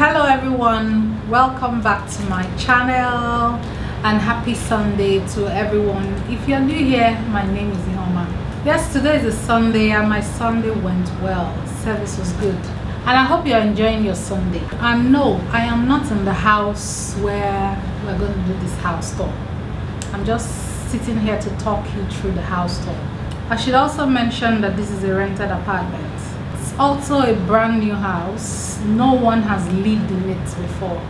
hello everyone. Welcome back to my channel and happy sunday to everyone. If you're new here my name is Ihuoma yes today is a sunday and my sunday went well. Service was good. And i hope you're enjoying your sunday. And no i am not in the house where we're going to do this house tour. I'm just sitting here to talk you through the house tour. I should also mention that this is a rented apartment also a brand new house. No one has lived in it before.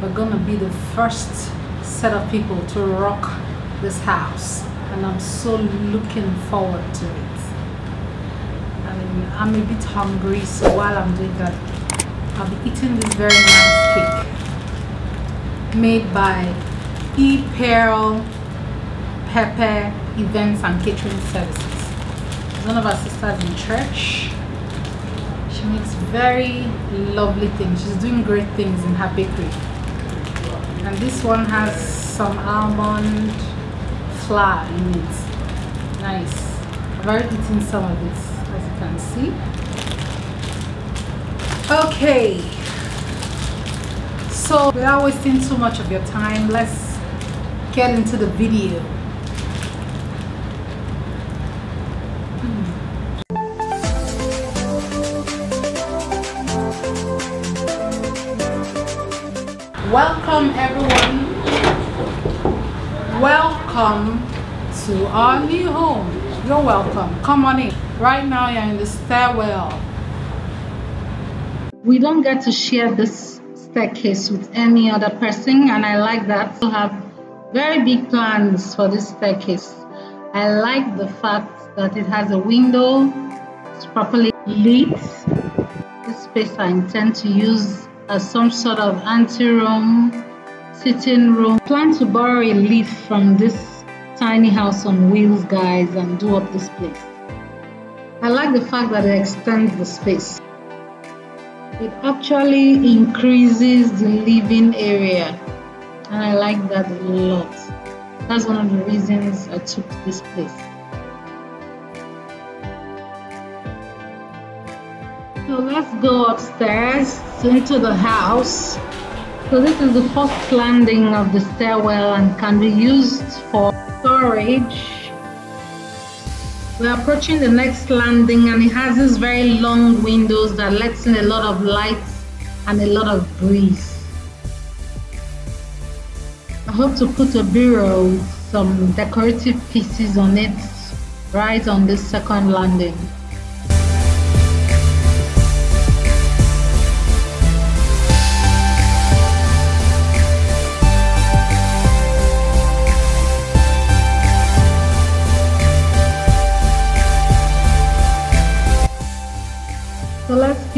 We're gonna be the first set of people to rock this house and i'm so looking forward to it. Mean, i'm a bit hungry so while i'm doing that i'll be eating this very nice cake made by e pearl pepper events and catering services. One of our sisters in church she makes very lovely things. She's doing great things in her bakery. And this one has some almond flour in it. Nice. I've already eaten some of it, as you can see. Okay. So without wasting too much of your time, let's get into the video. Welcome everyone. Welcome to our new home. You're welcome. Come on in. Right now you're in the stairwell. We don't get to share this staircase with any other person and i like that. We have very big plans for this staircase. I like the fact that it has a window. It's properly lit. This space i intend to use as some sort of ante-room, sitting room. Plan to borrow a leaf from this tiny house on wheels, guys, and do up this place. I like the fact that it extends the space. It actually increases the living area, and I like that a lot. That's one of the reasons I took this place. So let's go upstairs into the house. So this is the first landing of the stairwell and can be used for storage. We're approaching the next landing and it has these very long windows that lets in a lot of light and a lot of breeze. I hope to put a bureau, with some decorative pieces on it right on this second landing.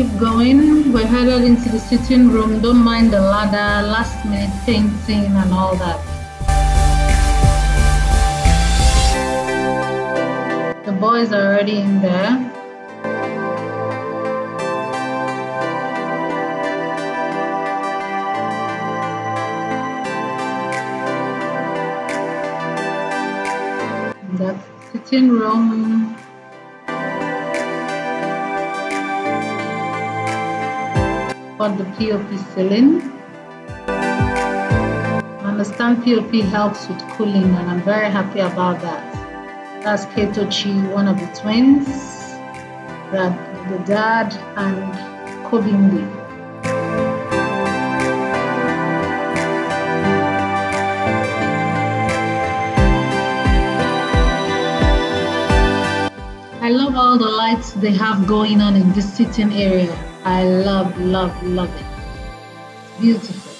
Keep going. We're headed into the sitting room. Don't mind the ladder, last minute painting and all that. The boys are already in there. That's sitting room got the POP ceiling. I understand POP helps with cooling and I'm very happy about that. That's Ketochi, one of the twins, that the dad and Kobindi. I love all the lights they have going on in this sitting area. I love, love, love it. Beautiful.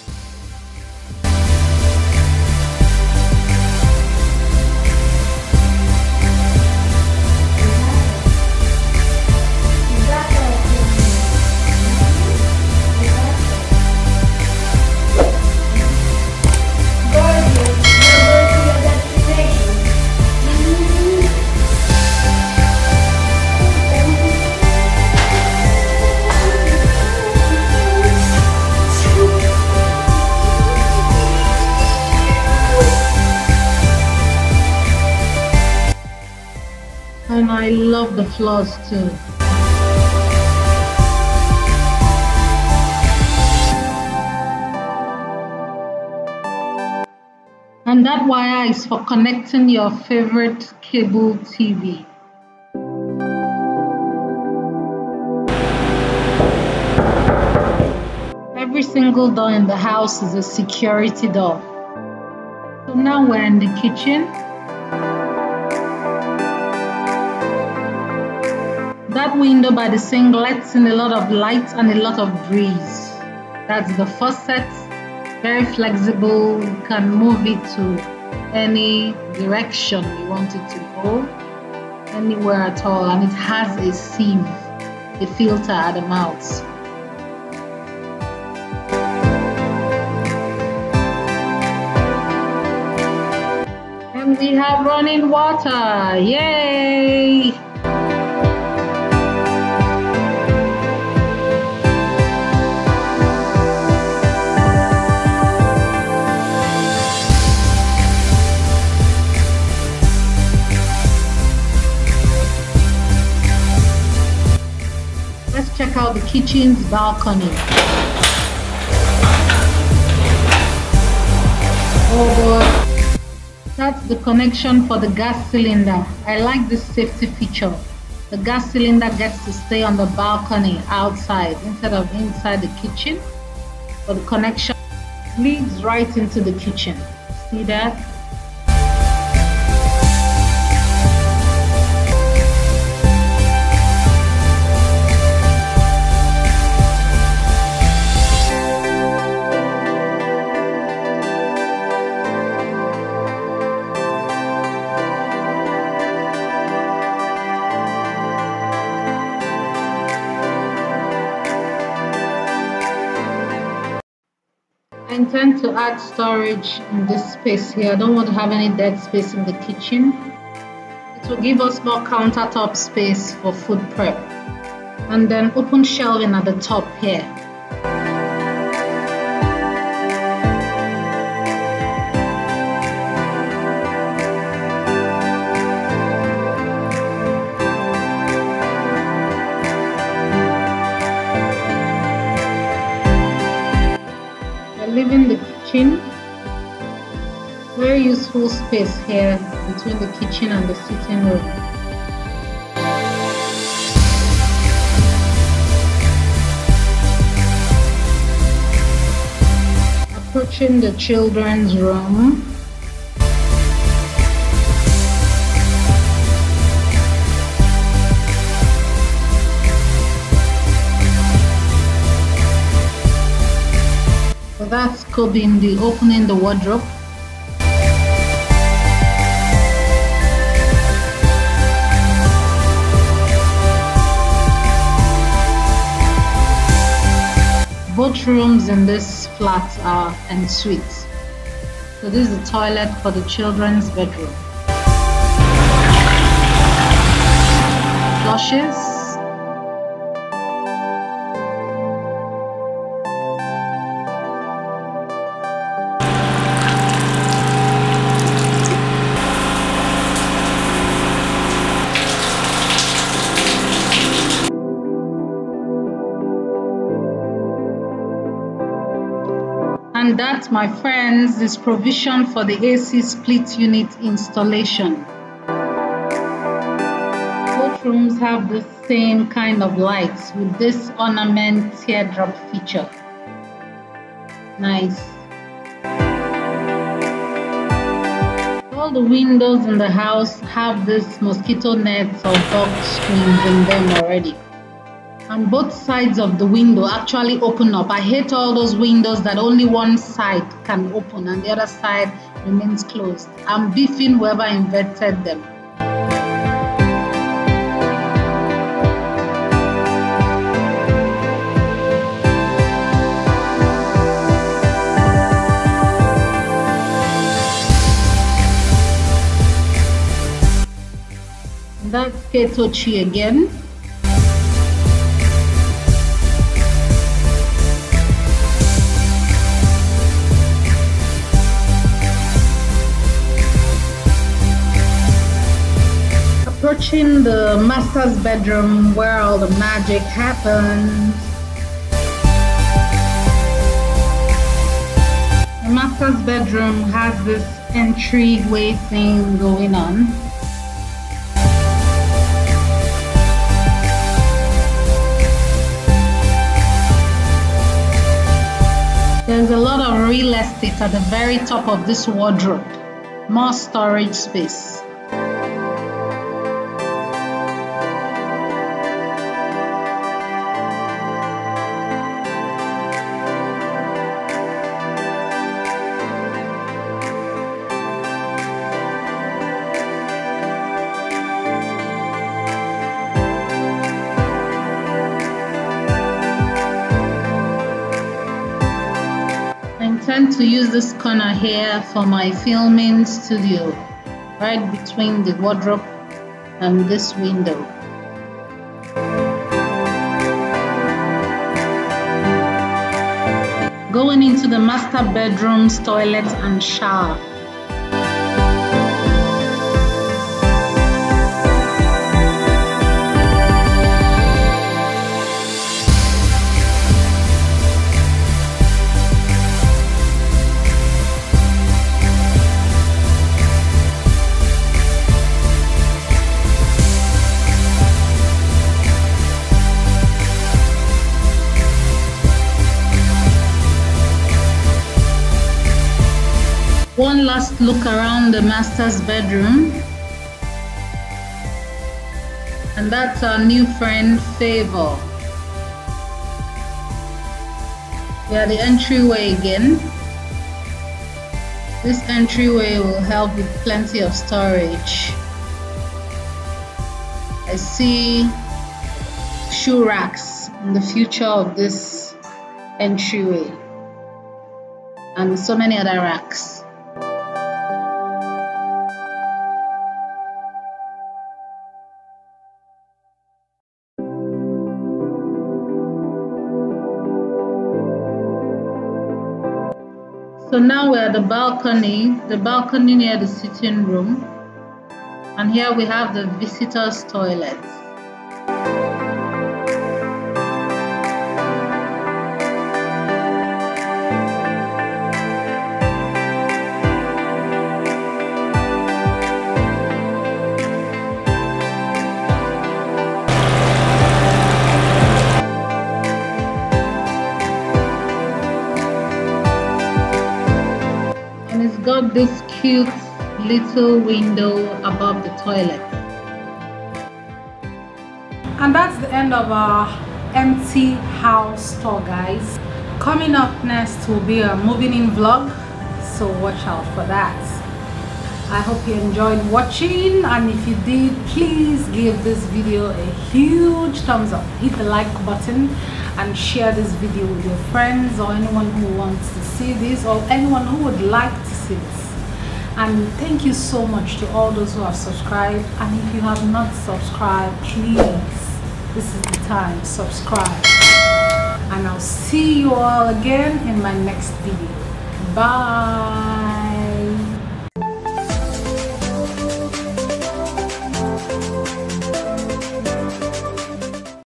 love the flaws too. And that wire is for connecting your favorite cable TV. Every single door in the house is a security door. So now we're in the kitchen. That window by the sink lets in a lot of light and a lot of breeze. That's the faucet. Very flexible. You can move it to any direction you want it to go, anywhere at all. And it has a sieve, a filter at the mouth. And we have running water. Yay! The kitchen's balcony. Oh boy. That's the connection for the gas cylinder. I like this safety feature. The gas cylinder gets to stay on the balcony outside instead of inside the kitchen. But the connection leads right into the kitchen. See that? Intend to add storage in this space here. I don't want to have any dead space in the kitchen. It will give us more countertop space for food prep. And then open shelving at the top here. Space here between the kitchen and the sitting room. Approaching the children's room. So that's could in the opening the wardrobe. Rooms in this flat are en suites. So this is the toilet for the children's bedroom. Flushes. And that, my friends, is provision for the AC split unit installation. Both rooms have the same kind of lights with this ornament teardrop feature. Nice. All the windows in the house have this mosquito nets or dog screens in them already and both sides of the window actually open up. I hate all those windows that only one side can open and the other side remains closed. I'm beefing whoever invented them. That's Ketochi again. Approaching the master's bedroom where all the magic happens. The master's bedroom has this intrigue way thing going on. There's a lot of real estate at the very top of this wardrobe. More storage space. Intend to use this corner here for my filming studio right between the wardrobe and this window. Going into the master bedroom's toilet and shower One last look around the master's bedroom. And that's our new friend, Favor. We are the entryway again. This entryway will help with plenty of storage. I see shoe racks in the future of this entryway and so many other racks. So now we're at the balcony, the balcony near the sitting room. And here we have the visitors' toilet. Got this cute little window above the toilet. And that's the end of our empty house tour guys. Coming up next will be a moving in vlog, so watch out for that. I hope you enjoyed watching and if you did, please give this video a huge thumbs up. Hit the like button and share this video with your friends or anyone who wants to see this or anyone who would like to and thank you so much to all those who have subscribed. And if you have not subscribed please this is the time subscribe. And i'll see you all again in my next video. Bye